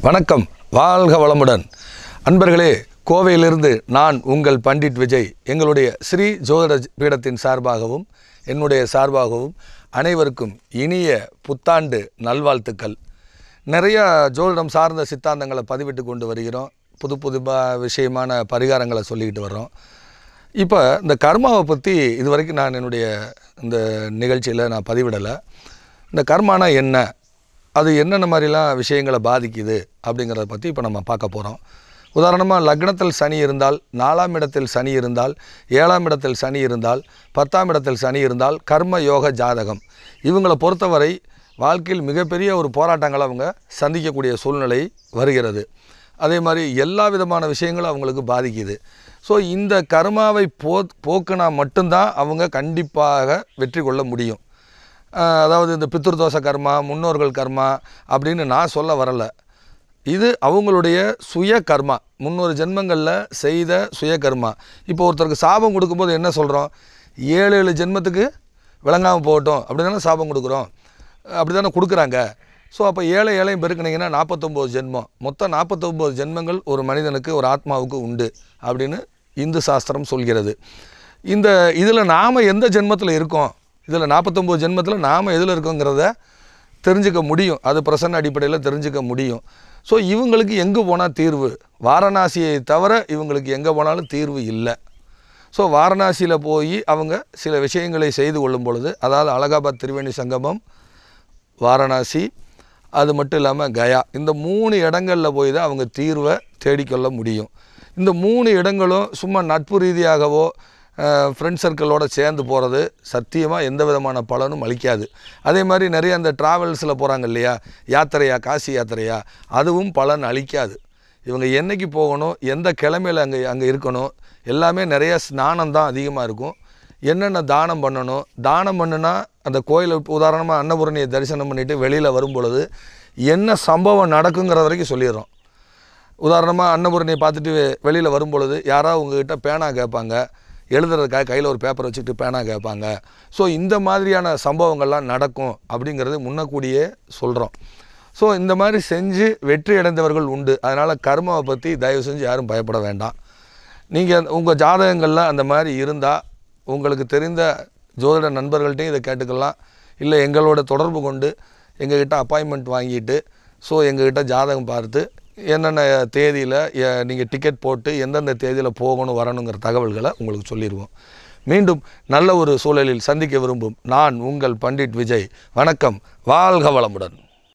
வணக்கம். வாழ்க வளமுடன். அன்பர்களே கோவையிலிருந்து நான் உங்கள் பண்டிட் விஜய். எங்களுடைய ஸ்ரீ ஜோதிட பீடத்தின் சார்பாகவும் என்னுடைய சார்பாகவும் அனைவருக்கும் இனிய புத்தாண்டு நல்வாழ்த்துக்கள். நிறைய ஜோதிடம் சார்ந்த சித்தாந்தங்களை பதிவிட்டு கொண்டு வருகிறோம். புது புது விஷயமான பரிகாரங்களை சொல்லிக்கிட்டு வர்றோம். இப்போ இந்த கர்மாவை பற்றி இது வரைக்கும் நான் என்னுடைய இந்த நிகழ்ச்சியில் நான் பதிவிடலை. இந்த கர்மானா என்ன? அது என்னென்ன மாதிரிலாம் விஷயங்களை பாதிக்குது அப்படிங்கிறத பற்றி இப்போ நம்ம பார்க்க போகிறோம் உதாரணமாக லக்னத்தில் சனி இருந்தால் நாலாம் இடத்தில் சனி இருந்தால் ஏழாம் இடத்தில் சனி இருந்தால் பத்தாம் இடத்தில் சனி இருந்தால் கர்ம யோக ஜாதகம். இவங்களை பொறுத்தவரை வாழ்க்கையில் மிகப்பெரிய ஒரு போராட்டங்களை அவங்க சந்திக்கக்கூடிய சூழ்நிலை வருகிறது. அதே மாதிரி எல்லா விதமான விஷயங்களும் அவங்களுக்கு பாதிக்குது. ஸோ இந்த கர்மாவை போ போக்குனா மட்டும்தான் அவங்க கண்டிப்பாக வெற்றி கொள்ள முடியும். அதாவது இந்த பித்ருதோஷ கர்மா முன்னோர்கள் கர்மா அப்படின்னு நான் சொல்ல வரலை. இது அவங்களுடைய சுய கர்மா. முன்னொரு ஜென்மங்களில் செய்த சுய கர்மா. இப்போ ஒருத்தருக்கு சாபம் கொடுக்கும்போது என்ன சொல்கிறோம் ஏழு ஏழு ஜென்மத்துக்கு விளங்காமல் போகட்டும் அப்படி தானே சாபம் கொடுக்குறோம். அப்படி தானே கொடுக்குறாங்க. ஸோ அப்போ ஏழை ஏழையும் பெருக்கினீங்கன்னா நாற்பத்தொம்போது ஜென்மம். மொத்தம் நாற்பத்தொம்போது ஜென்மங்கள் ஒரு மனிதனுக்கு ஒரு ஆத்மாவுக்கு உண்டு அப்படின்னு இந்து சாஸ்திரம் சொல்கிறது. இந்த இதில் நாம் எந்த ஜென்மத்தில் இருக்கோம்? இதில் நாற்பத்தொம்போது ஜென்மத்தில் நாம் எதில் இருக்கோங்கிறத தெரிஞ்சுக்க முடியும். அது பிரசன்ன அடிப்படையில் தெரிஞ்சுக்க முடியும். ஸோ இவங்களுக்கு எங்கே போனால் தீர்வு? வாரணாசியை தவிர இவங்களுக்கு எங்கே போனாலும் தீர்வு இல்லை. ஸோ வாரணாசியில் போய் அவங்க சில விஷயங்களை செய்து கொள்ளும் பொழுது அதாவது அலகாபாத் திருவேணி சங்கமம் வாரணாசி அது மட்டும் இல்லாமல் கயா இந்த மூணு இடங்களில் போய் தான் அவங்க தீர்வை தேடிக்கொள்ள முடியும். இந்த மூணு இடங்களும் சும்மா நட்பு ரீதியாகவோ ஃப்ரெண்ட் சர்க்கிளோடு சேர்ந்து போகிறது சத்தியமாக எந்த விதமான பலனும் அளிக்காது. அதே மாதிரி நிறைய அந்த ட்ராவல்ஸில் போகிறாங்க இல்லையா? யாத்திரையா? காசி யாத்திரையா? அதுவும் பலன் அளிக்காது. இவங்க என்னைக்கு போகணும்? எந்த கிழமையில் அங்கே அங்கே இருக்கணும்? எல்லாமே நிறைய ஸ்நானம் தான் அதிகமாக இருக்கும். என்னென்ன தானம் பண்ணணும்? தானம் பண்ணுனா அந்த கோயிலை உதாரணமாக அன்னபூரணியை தரிசனம் பண்ணிவிட்டு வெளியில் வரும் பொழுது என்ன சம்பவம் நடக்குங்கிற வரைக்கும் சொல்லிடுறோம். உதாரணமாக அன்னபூரணியை பார்த்துட்டு வெளியில் வரும் பொழுது யாராவது உங்ககிட்ட பேனா கேட்பாங்க. எழுதுறதுக்காக கையில் ஒரு பேப்பர் வச்சுக்கிட்டு பேனா கேட்பாங்க. ஸோ இந்த மாதிரியான சம்பவங்கள்லாம் நடக்கும் அப்படிங்கிறது முன்னக்கூடியே சொல்கிறோம் ஸோ இந்த மாதிரி செஞ்சு வெற்றி அடைந்தவர்கள் உண்டு. அதனால் கர்மாவை பற்றி தயவு செஞ்சு யாரும் பயப்பட வேண்டாம். நீங்கள் உங்கள் ஜாதகங்களில் அந்த மாதிரி இருந்தால் உங்களுக்கு தெரிந்த ஜோதிட நண்பர்கள்ட்டையும் இதை கேட்டுக்கலாம். இல்லை எங்களோட தொடர்பு கொண்டு எங்ககிட்ட அப்பாயின்மெண்ட் வாங்கிட்டு ஸோ எங்ககிட்ட ஜாதகம் பார்த்து என்னென்ன தேதியில் நீங்கள் டிக்கெட் போட்டு எந்தெந்த தேதியில் போகணும் வரணுங்கிற தகவல்களை உங்களுக்கு சொல்லிடுவோம் மீண்டும் நல்ல ஒரு சூழலில் சந்திக்க விரும்பும் நான் உங்கள் பண்டிட் விஜய். வணக்கம். வாழ்க வளமுடன்.